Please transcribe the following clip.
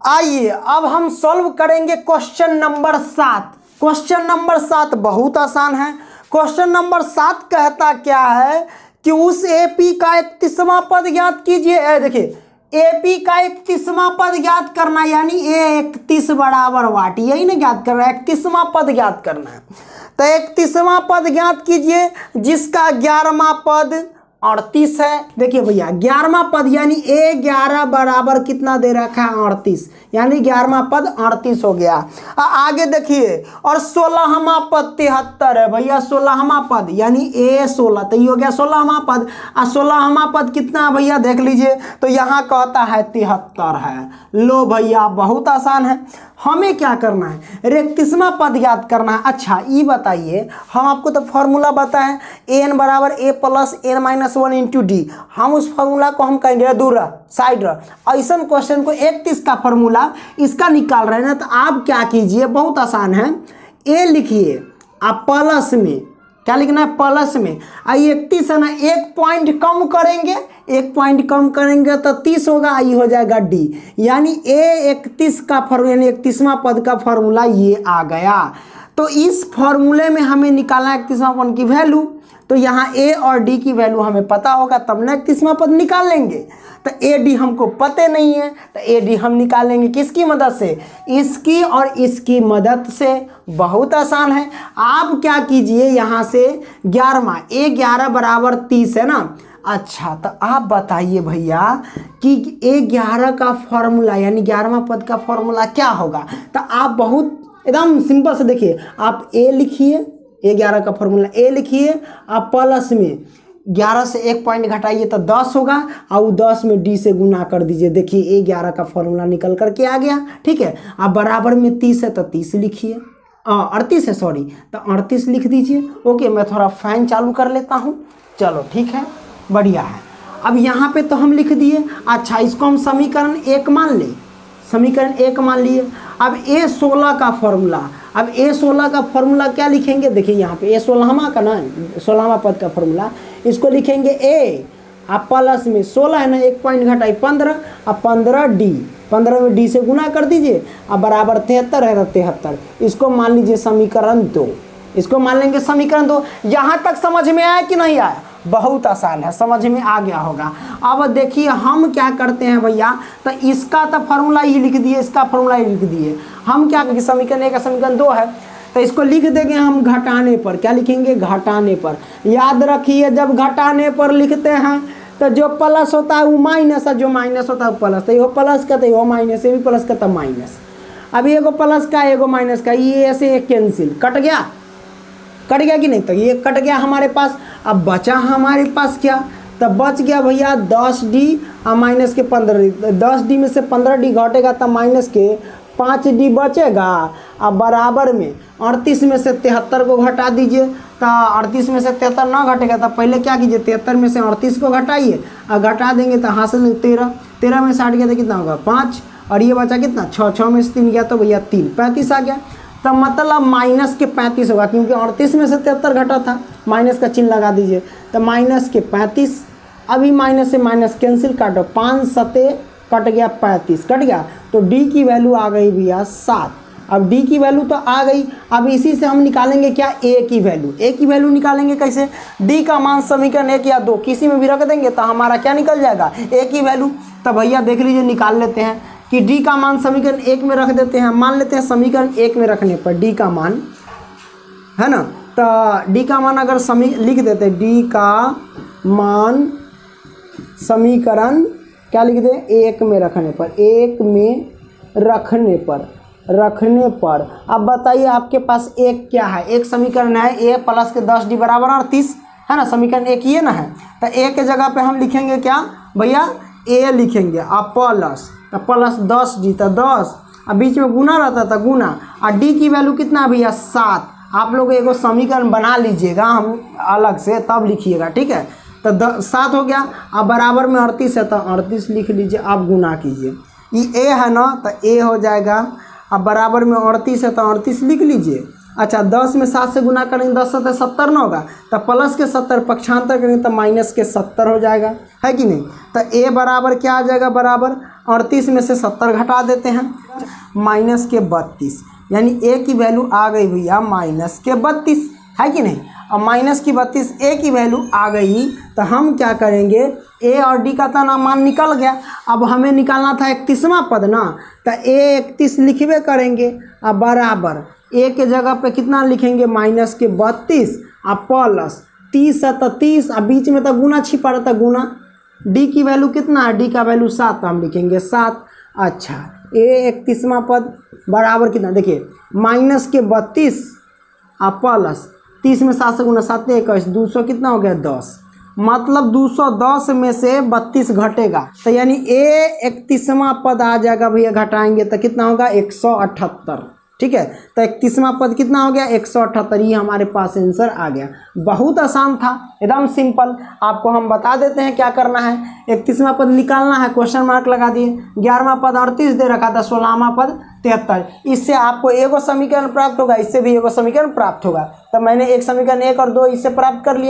आइए, अब हम सॉल्व करेंगे क्वेश्चन नंबर सात। क्वेश्चन नंबर सात बहुत आसान है। क्वेश्चन नंबर सात कहता क्या है कि उस एपी का इकतीसवां पद ज्ञात कीजिए। देखिए एपी का इकतीसवां पद ज्ञात करना, यानी ए इकतीस बराबर वाट, यही ना ज्ञात करना है इकतीसवां पद ज्ञात करना है। तो इकतीसवां पद ज्ञात कीजिए, जिसका ग्यारहवा पद अड़तीस है। देखिए भैया ग्यारहवा पद यानी ए ग्यारह बराबर कितना दे रखा है? अड़तीस। यानी ग्यारहवा पद अड़तीस हो गया। आ, आगे देखिए और सोलहवा पद तिहत्तर है भैया सोलहवा पद। यानी ए सोलह तो ये हो गया सोलहवा पद। और सोलहवा पद कितना है भैया देख लीजिए तो यहाँ कहता है तिहत्तर है। लो भैया बहुत आसान है। हमें क्या करना है? रेक्तिसवा पद याद करना है? अच्छा ये बताइए। हम आपको तो फॉर्मूला बताएँ। ए एन बराबर A plus N minus one into D हम उस फॉर्मूला को हम कहेंगे दूर साइड ऐसा क्वेश्चन को इकतीस का फॉर्मूला इसका निकाल रहे हैं ना तो आप क्या कीजिए? बहुत आसान है। ए लिखिए। आप प्लस में। क्या लिखना है? प्लस में। इकतीस है ना, एक पॉइंट कम करेंगे। एक पॉइंट कम करेंगे तो तीस होगा, आई हो जाएगा डी यानी ए इकतीस का फॉर्मूला यानी इकतीसवां पद का फॉर्मूला ये आ गया। तो इस फॉर्मूले में हमें निकालना है इकतीसवां पद की वैल्यू। तो यहाँ ए और डी की वैल्यू हमें पता होगा, तब ना इकतीसवां पद निकाल लेंगे। तो ए डी हमको पते नहीं है तो ए डी हम निकालेंगे किसकी मदद से? इसकी और इसकी मदद से। बहुत आसान है। आप क्या कीजिए, यहाँ से ग्यारहवा ए ग्यारह बराबर तीस है ना? अच्छा तो आप बताइए भैया कि ए ग्यारह का फॉर्मूला यानी ग्यारहवा पद का फॉर्मूला क्या होगा? तो आप बहुत एकदम सिंपल से देखिए। आप ए लिखिए ए ग्यारह का फॉर्मूला ए लिखिए, आप प्लस में ग्यारह से एक पॉइंट घटाइए तो दस होगा, और वो दस में डी से गुना कर दीजिए। देखिए ए ग्यारह का फॉर्मूला निकल करके आ गया, ठीक है? अब बराबर में तीस है तो तीस लिखिए। अड़तीस है सॉरी तो अड़तीस लिख दीजिए। ओके, मैं थोड़ा फ़ैन चालू कर लेता हूँ। चलो, ठीक है? बढ़िया है। अब यहाँ पे तो हम लिख दिए अच्छा इसको हम समीकरण एक मान लें। समीकरण एक मान लिए। अब ए सोलह का फॉर्मूला अब ए सोलह का फॉर्मूला क्या लिखेंगे? देखिए यहाँ पे ए सोलहवा का ना सोलहवा पद का फॉर्मूला इसको लिखेंगे ए आप प्लस में सोलह है ना, एक पॉइंट घटाई पंद्रह, अब पंद्रह डी पंद्रह में डी से गुना कर दीजिए, अब बराबर तिहत्तर है तिहत्तर। इसको मान लीजिए समीकरण दो। इसको मान लेंगे समीकरण दो। यहाँ तक समझ में आया कि नहीं आया? बहुत आसान है, समझ में आ गया होगा। अब देखिए, हम क्या करते हैं भैया तो इसका तो फॉर्मूला ही लिख दिए, इसका फॉर्मूला ही लिख दिए। हम क्या समीकरण एक समीकरण दो है तो इसको लिख देंगे हम घटाने पर। क्या लिखेंगे? घटाने पर। याद रखिए, जब घटाने पर लिखते हैं तो जो प्लस होता है वो माइनस है, जो माइनस होता है वो प्लस तो ये प्लस का तो ये माइनस ये भी प्लस का तो माइनस अभी एगो प्लस का, एगो माइनस का, ये ऐसे कैंसिल कट गया? कट गया कि नहीं? तो ये कट गया हमारे पास। अब बचा हमारे पास क्या? तब बच गया भैया दस डी और माइनस के पंद्रह डी। दस डी में से पंद्रह डी घटेगा तो माइनस के पाँच डी बचेगा। अब बराबर में अड़तीस में से तिहत्तर को घटा दीजिए। तो अड़तीस में से तिहत्तर ना घटेगा तो पहले क्या कीजिए? तिहत्तर में से अड़तीस को घटाइए। और घटा देंगे तो हासिल तेरह। तेरह में से गया तो कितना होगा? पाँच। और ये बचा कितना? छः छः में से तीन गया तो भैया तीन। पैंतीस आ गया। तो मतलब माइनस के पैंतीस होगा, क्योंकि अड़तीस में से तिहत्तर घटा था, माइनस का चिन्ह लगा दीजिए। तो माइनस के पैंतीस, अभी माइनस से माइनस कैंसिल काटो, पाँच सते कट गया पैंतीस, कट गया। तो डी की वैल्यू आ गई भैया सात। अब डी की वैल्यू तो आ गई, अब इसी से हम निकालेंगे क्या? ए की वैल्यू। ए की वैल्यू निकालेंगे कैसे? डी का मान समीकरण एक या दो, किसी में भी रख देंगे तो हमारा क्या निकल जाएगा? ए की वैल्यू। तो भैया देख लीजिए, निकाल लेते हैं। कि डी का मान समीकरण एक में रख देते हैं, मान लेते हैं समीकरण एक में रखने पर डी का मान, है ना? तो डी का मान अगर समी, लिख देते हैं डी का मान समीकरण, क्या लिख दे? एक में रखने पर, एक में रखने पर रखने पर। अब बताइए आपके पास एक क्या है? एक समीकरण है ए प्लस के दस डी बराबर अड़तीस है ना? समीकरण एक ये ना है। तो ए के जगह पे हम लिखेंगे क्या? भैया ए लिखेंगे अब प्लस तो प्लस दस डी तो दस। अब बीच में गुना रहता था, गुना। और डी की वैल्यू कितना भैया? सात। आप लोग एगो समीकरण बना लीजिएगा, हम अलग से तब लिखिएगा, ठीक है? तो द, सात हो गया। अब बराबर में अड़तीस है तो अड़तीस लिख लीजिए, आप गुना कीजिए। ये ए है ना तो ए हो जाएगा। अब बराबर में अड़तीस है तो अड़तीस लिख लीजिए। अच्छा दस में सात से गुना करेंगे, दस सत्तर सत्तर ना होगा। तो प्लस के सत्तर, पक्षांतर करेंगे तो माइनस के सत्तर हो जाएगा। है कि नहीं? तो ए बराबर क्या आ जाएगा? बराबर अड़तीस में से सत्तर घटा देते हैं। माइनस के बत्तीस, यानी ए की वैल्यू आ गई भैया माइनस के बत्तीस, है कि नहीं? अब माइनस की बत्तीस, ए की वैल्यू आ गई तो हम क्या करेंगे? ए और डी का तो ना मान निकल गया। अब हमें निकालना था इकतीसवां पद ना तो ए इकतीस लिखबे करेंगे। अब बराबर, ए के जगह पे कितना लिखेंगे? माइनस के बत्तीस और प्लस, तीस है तो तीस और बीच में तो गुना छिपा रहता गुना डी की वैल्यू कितना है? डी का वैल्यू सात, हम लिखेंगे सात। अच्छा ए इकतीसवां पद बराबर कितना? देखिए, माइनस के बत्तीस और प्लस तीस में सात सौ गुना सात इक्कीस। दो सौ कितना हो गया? दस। मतलब दो सौ दस में से बत्तीस घटेगा। तो यानी ए इकतीसवां पद आ जाएगा, भैया घटाएँगे तो कितना होगा? एक सौ अठहत्तर। ठीक है? तो इकतीसवां पद कितना हो गया? एक सौ अठहत्तर। ये हमारे पास आंसर आ गया। बहुत आसान था, एकदम सिंपल आपको हम बता देते हैं क्या करना है। इकतीसवां पद निकालना है क्वेश्चन मार्क लगा दिए। ग्यारहवां पद अड़तीस दे रखा था, सोलहवां पद तिहत्तर। इससे आपको एगो समीकरण प्राप्त होगा, इससे भी एगो समीकरण प्राप्त होगा। तो मैंने एक समीकरण एक और दो, इससे प्राप्त कर लिया।